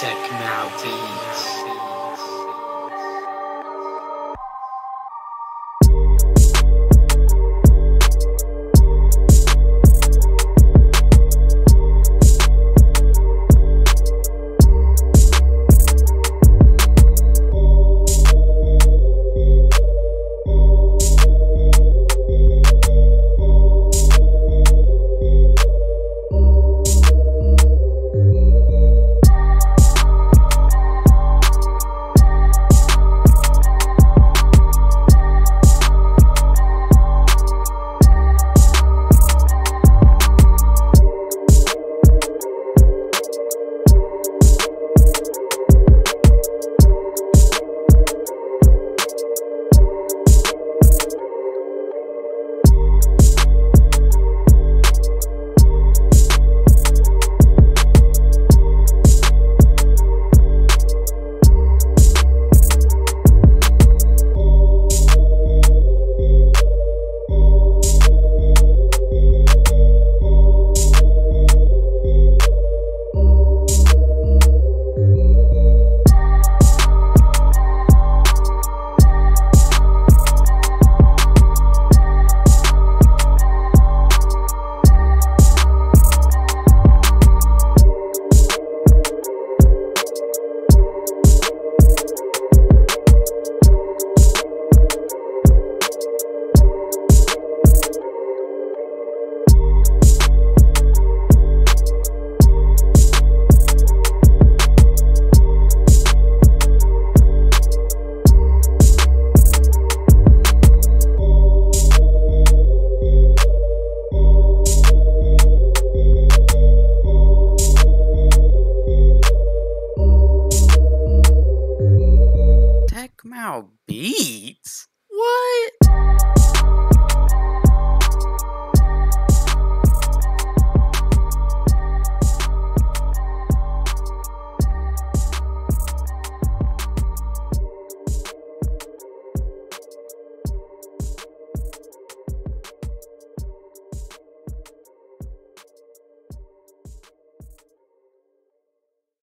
Tech Now Beats. Mal Beats? What?